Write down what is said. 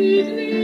evening.